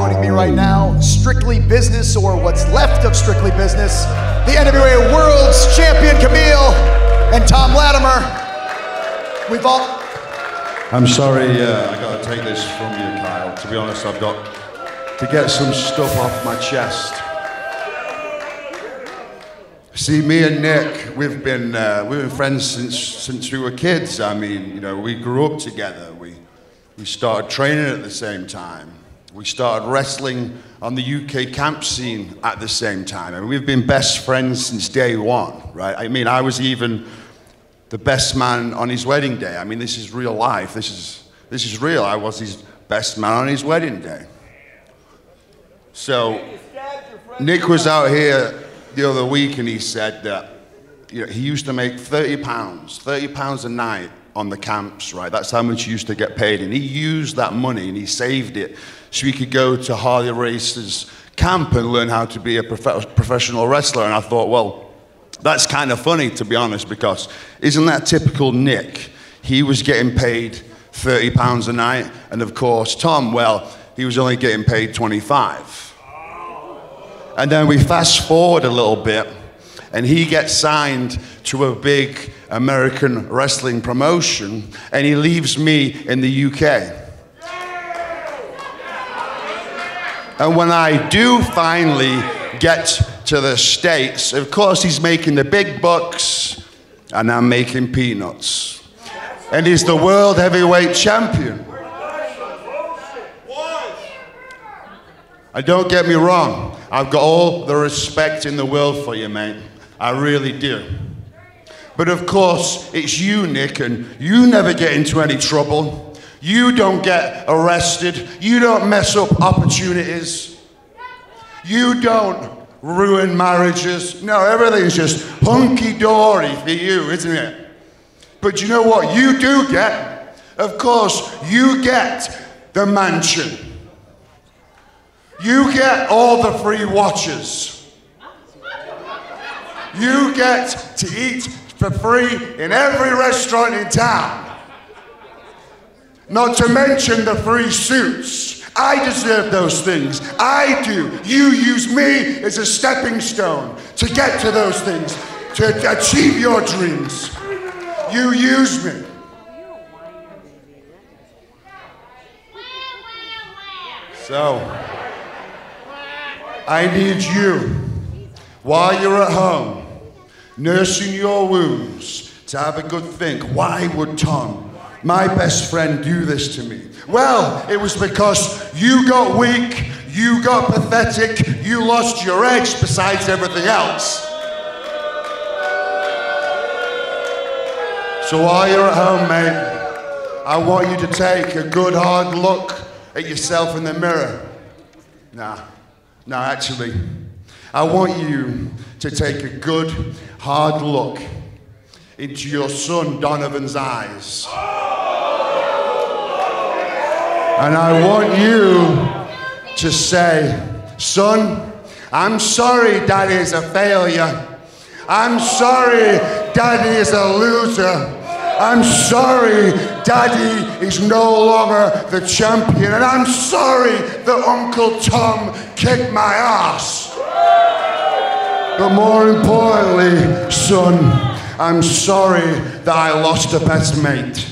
joining me right now, Strictly Business, or what's left of Strictly Business, the NWA World's Champion Kamille and Thom Latimer. We've all. I'm sorry, uh, I gotta take this from you, Kyle. To be honest, I've got to get some stuff off my chest. See, me and Nick, we've been uh, we've been friends since since we were kids. I mean, you know, we grew up together. We we started training at the same time. We started wrestling on the UK camp scene at the same time. I mean, we've been best friends since day one, right? I mean, I was even the best man on his wedding day. I mean, this is real life. This is this is real. I was his best man on his wedding day. So, Nick was out here the other week and he said that you know, he used to make 30 pounds, 30 pounds a night on the camps, right? That's how much he used to get paid. And he used that money and he saved it so he could go to Harley Race's camp and learn how to be a prof- professional wrestler. And I thought, well, that's kind of funny, to be honest, because isn't that typical Nick? He was getting paid 30 pounds a night. And of course, Thom, well, he was only getting paid 25. And then we fast forward a little bit, and he gets signed to a big American wrestling promotion, and he leaves me in the UK. And when I do finally get to the States, of course, he's making the big bucks, and I'm making peanuts. And he's the world heavyweight champion. And don't get me wrong, I've got all the respect in the world for you, mate. I really do. But of course, it's you, Nick, and you never get into any trouble. You don't get arrested. You don't mess up opportunities. You don't ruin marriages. No, everything's just hunky dory for you, isn't it? But you know what you do get? Of course, you get the mansion. You get all the free watches. You get to eat for free in every restaurant in town. Not to mention the free suits. I deserve those things. I do. You use me as a stepping stone to get to those things, to achieve your dreams. You use me. So, I need you, while you're at home, nursing your wounds, to have a good think. Why would Thom, my best friend, do this to me? Well, it was because you got weak, you got pathetic, you lost your edge besides everything else. So while you're at home, mate, I want you to take a good hard look at yourself in the mirror. Nah. No, actually, I want you to take a good, hard look into your son Donovan's eyes. And I want you to say, Son, I'm sorry daddy's a failure. I'm sorry daddy is a loser. I'm sorry, Daddy is no longer the champion, and I'm sorry that Uncle Thom kicked my ass. But more importantly, son, I'm sorry that I lost a best mate.